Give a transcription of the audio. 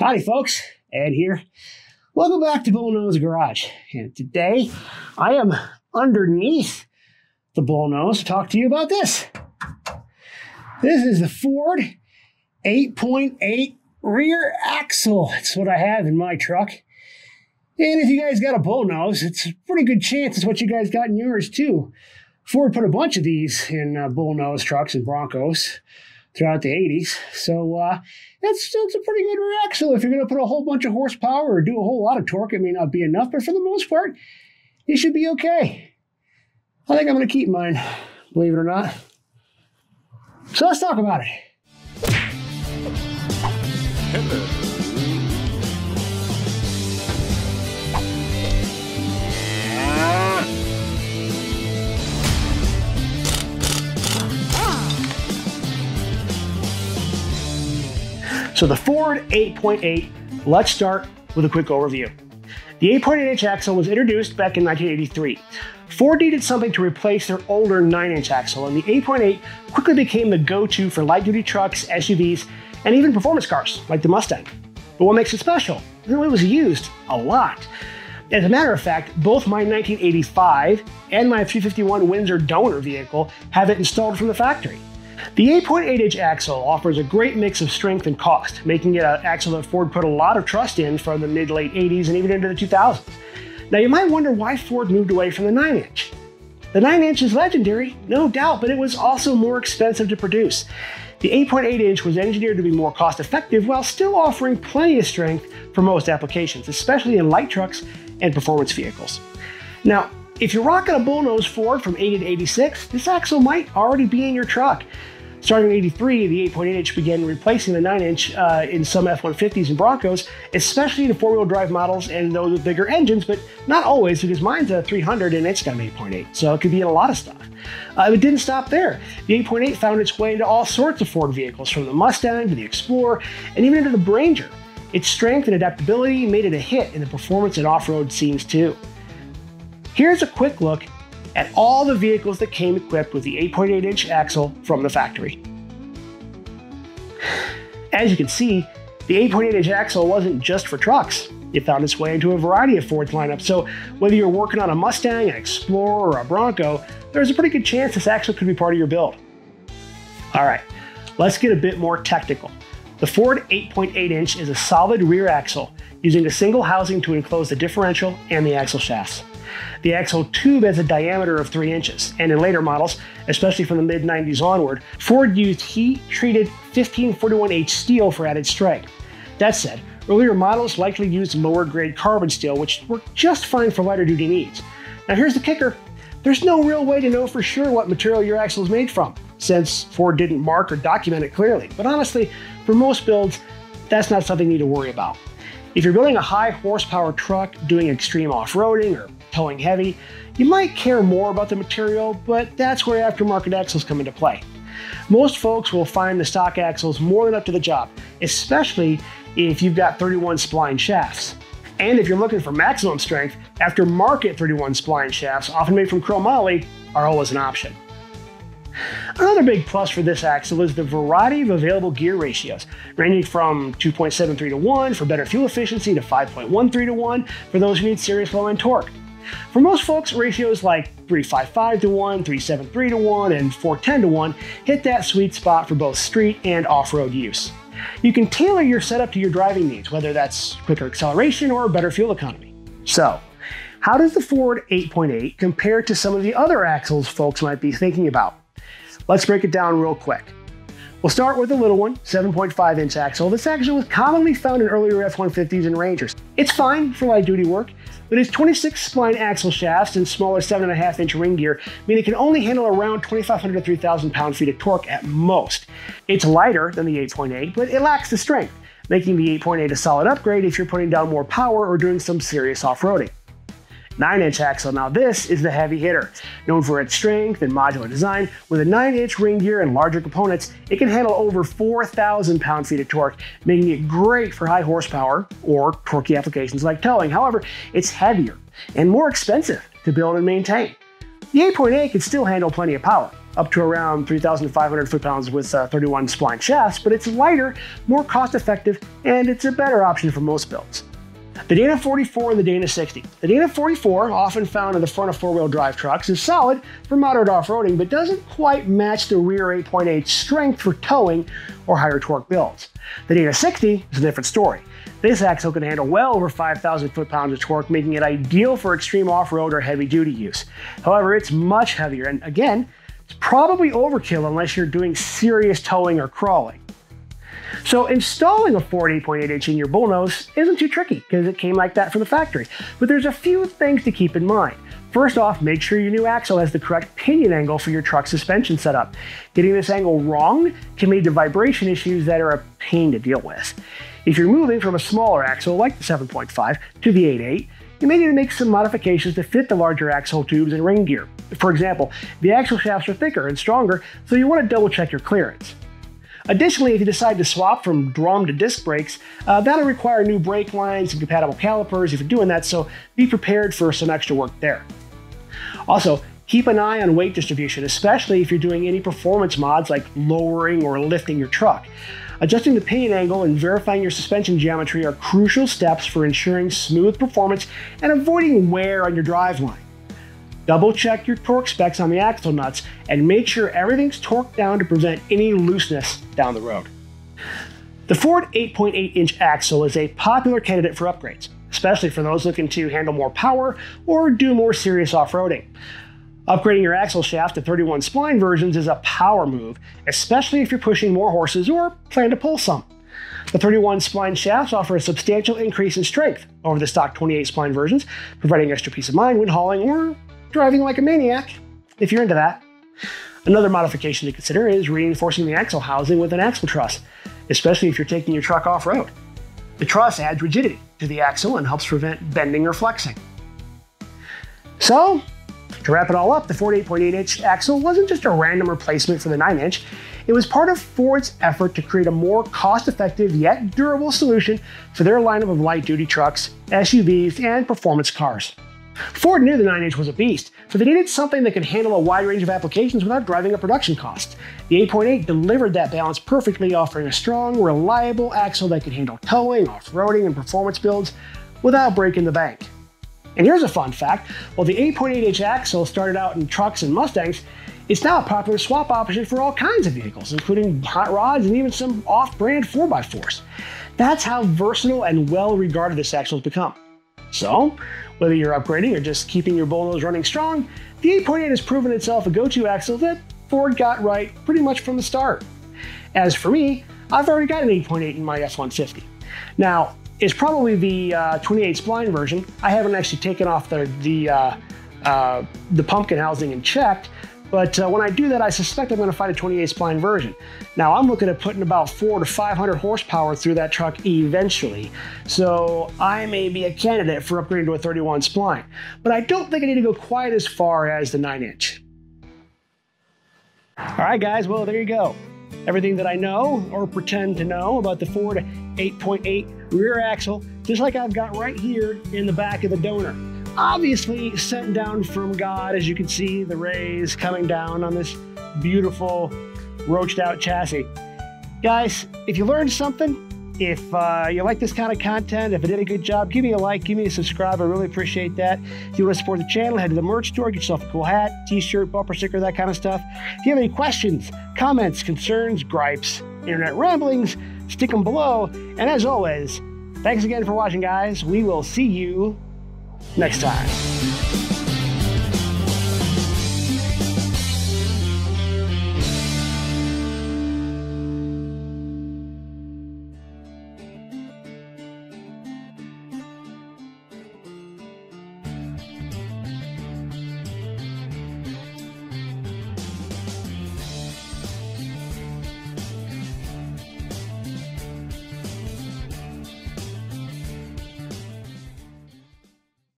Howdy, folks. Ed here. Welcome back to Bullnose Garage. And today I am underneath the Bullnose to talk to you about this. This is the Ford 8.8 rear axle. It's what I have in my truck. And if you guys got a Bullnose, it's a pretty good chance it's what you guys got in yours too. Ford put a bunch of these in uh, Bullnose trucks and Broncos throughout the 80s. So uh, that's, that's a pretty good rear axle. If you're going to put a whole bunch of horsepower or do a whole lot of torque, it may not be enough, but for the most part, you should be okay. I think I'm going to keep mine, believe it or not. So let's talk about it. So the Ford 8.8, let's start with a quick overview. The 8.8 inch axle was introduced back in 1983. Ford needed something to replace their older 9 inch axle, and the 8.8 quickly became the go to for light duty trucks, SUVs, and even performance cars like the Mustang. But what makes it special? It was used a lot. As a matter of fact, both my 1985 and my 351 Windsor donor vehicle have it installed from the factory. The 8.8 inch axle offers a great mix of strength and cost, making it an axle that Ford put a lot of trust in from the mid late 80s and even into the 2000s. Now you might wonder why Ford moved away from the 9 inch. The 9 inch is legendary, no doubt, but it was also more expensive to produce. The 8.8 inch was engineered to be more cost effective while still offering plenty of strength for most applications, especially in light trucks and performance vehicles. Now, if you're rocking a bullnose Ford from 80 to 86, this axle might already be in your truck. Starting in 83, the 8.8 inch began replacing the 9 inch uh, in some F 150s and Broncos, especially the four wheel drive models and those with bigger engines, but not always because mine's a 300 and it's got an 8.8, so it could be in a lot of stuff. Uh, it didn't stop there. The 8.8 found its way into all sorts of Ford vehicles, from the Mustang to the Explorer and even into the Ranger. Its strength and adaptability made it a hit in the performance and off road scenes, too. Here's a quick look at all the vehicles that came equipped with the 8.8 inch axle from the factory. As you can see, the 8.8 inch axle wasn't just for trucks. It found its way into a variety of Ford's lineups, so whether you're working on a Mustang, an Explorer, or a Bronco, there's a pretty good chance this axle could be part of your build. All right, let's get a bit more technical. The Ford 8.8 inch is a solid rear axle using a single housing to enclose the differential and the axle shafts. The axle tube has a diameter of 3 inches, and in later models, especially from the mid 90s onward, Ford used heat treated 1541H steel for added strength. That said, earlier models likely used lower grade carbon steel, which worked just fine for lighter duty needs. Now, here's the kicker there's no real way to know for sure what material your axle is made from, since Ford didn't mark or document it clearly. But honestly, for most builds, that's not something you need to worry about. If you're building a high horsepower truck doing extreme off roading or towing heavy, you might care more about the material, but that's where aftermarket axles come into play. Most folks will find the stock axles more than up to the job, especially if you've got 31 spline shafts. And if you're looking for maximum strength, aftermarket 31 spline shafts, often made from chromoly, are always an option. Another big plus for this axle is the variety of available gear ratios, ranging from 2.73 to 1 for better fuel efficiency to 5.13 to 1 for those who need serious low end torque. For most folks, ratios like 355 to 1, 373 to 1, and 410 to 1 hit that sweet spot for both street and off road use. You can tailor your setup to your driving needs, whether that's quicker acceleration or better fuel economy. So, how does the Ford 8.8 compare to some of the other axles folks might be thinking about? Let's break it down real quick. We'll start with the little one, 7.5 inch axle. This axle was commonly found in earlier F-150s and Rangers. It's fine for light duty work, but its 26 spline axle shafts and smaller 7.5 inch ring gear mean it can only handle around 2,500 to 3,000 pound feet of torque at most. It's lighter than the 8.8, but it lacks the strength, making the 8.8 a solid upgrade if you're putting down more power or doing some serious off-roading. 9 inch axle. Now, this is the heavy hitter. Known for its strength and modular design, with a 9 inch ring gear and larger components, it can handle over 4,000 pound feet of torque, making it great for high horsepower or torquey applications like towing. However, it's heavier and more expensive to build and maintain. The 8.8 can still handle plenty of power, up to around 3,500 foot-pounds with uh, 31 spline shafts, but it's lighter, more cost-effective, and it's a better option for most builds. The Dana 44 and the Dana 60. The Dana 44, often found in the front of four-wheel drive trucks, is solid for moderate off-roading, but doesn't quite match the rear 8.8 strength for towing or higher torque builds. The Dana 60 is a different story. This axle can handle well over 5,000 foot-pounds of torque, making it ideal for extreme off-road or heavy-duty use. However, it's much heavier, and again, it's probably overkill unless you're doing serious towing or crawling. So installing a Ford 8.8 inch in your bullnose isn't too tricky because it came like that from the factory. But there's a few things to keep in mind. First off, make sure your new axle has the correct pinion angle for your truck suspension setup. Getting this angle wrong can lead to vibration issues that are a pain to deal with. If you're moving from a smaller axle like the 7.5 to the 8.8, you may need to make some modifications to fit the larger axle tubes and ring gear. For example, the axle shafts are thicker and stronger, so you want to double check your clearance. Additionally, if you decide to swap from drum to disc brakes, uh, that'll require new brake lines and compatible calipers if you're doing that, so be prepared for some extra work there. Also, keep an eye on weight distribution, especially if you're doing any performance mods like lowering or lifting your truck. Adjusting the pinion angle and verifying your suspension geometry are crucial steps for ensuring smooth performance and avoiding wear on your driveline. Double check your torque specs on the axle nuts and make sure everything's torqued down to prevent any looseness down the road. The Ford 8.8 inch axle is a popular candidate for upgrades, especially for those looking to handle more power or do more serious off roading. Upgrading your axle shaft to 31 spline versions is a power move, especially if you're pushing more horses or plan to pull some. The 31 spline shafts offer a substantial increase in strength over the stock 28 spline versions, providing extra peace of mind when hauling or driving like a maniac, if you're into that. Another modification to consider is reinforcing the axle housing with an axle truss, especially if you're taking your truck off road. The truss adds rigidity to the axle and helps prevent bending or flexing. So, to wrap it all up, the Ford 8.8 inch axle wasn't just a random replacement for the 9 inch, it was part of Ford's effort to create a more cost effective yet durable solution for their lineup of light duty trucks, SUVs, and performance cars. Ford knew the 9-inch was a beast, so they needed something that could handle a wide range of applications without driving up production costs. The 8.8 delivered that balance perfectly, offering a strong, reliable axle that could handle towing, off-roading, and performance builds without breaking the bank. And here's a fun fact, while the 8.8-inch axle started out in trucks and Mustangs, it's now a popular swap option for all kinds of vehicles, including hot rods and even some off-brand 4x4s. That's how versatile and well regarded this axle has become. So, whether you're upgrading or just keeping your bullnose running strong, the 8.8 has proven itself a go-to axle that Ford got right pretty much from the start. As for me, I've already got an 8.8 in my F-150. Now, it's probably the uh, 28 spline version. I haven't actually taken off the, the, uh, uh, the pumpkin housing and checked, but uh, when I do that, I suspect I'm going to find a 28 spline version. Now I'm looking at putting about four to 500 horsepower through that truck eventually. So I may be a candidate for upgrading to a 31 spline, but I don't think I need to go quite as far as the nine inch. All right, guys, well, there you go. Everything that I know or pretend to know about the Ford 8.8 rear axle, just like I've got right here in the back of the donor obviously sent down from God, as you can see the rays coming down on this beautiful roached out chassis. Guys, if you learned something, if uh, you like this kind of content, if I did a good job, give me a like, give me a subscribe. I really appreciate that. If you want to support the channel, head to the merch store, get yourself a cool hat, t-shirt, bumper sticker, that kind of stuff. If you have any questions, comments, concerns, gripes, internet ramblings, stick them below. And as always, thanks again for watching, guys. We will see you next time.